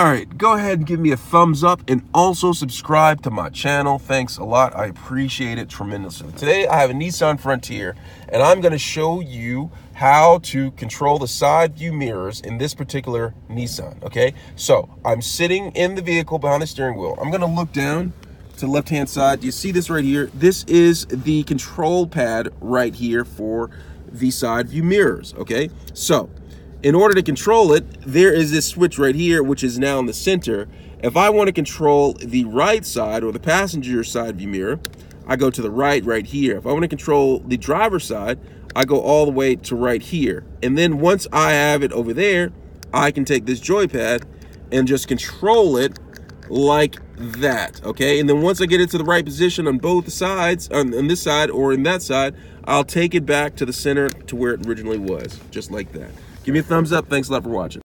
All right, go ahead and give me a thumbs up and also subscribe to my channel. Thanks a lot. I appreciate it tremendously. Today I have a Nissan Frontier and I'm going to show you how to control the side view mirrors in this particular Nissan, okay? So, I'm sitting in the vehicle behind the steering wheel. I'm going to look down to the left hand side. Do you see this right here? This is the control pad right here for the side view mirrors, okay? So, in order to control it, there is this switch right here, which is now in the center. If I want to control the right side or the passenger side view mirror, I go to the right right here. If I want to control the driver's side, I go all the way to right here. And then once I have it over there, I can take this joypad and just control it like that, okay? And then once I get it to the right position on both sides, on, on this side or in that side, I'll take it back to the center to where it originally was, just like that. Give me a thumbs up. Thanks a lot for watching.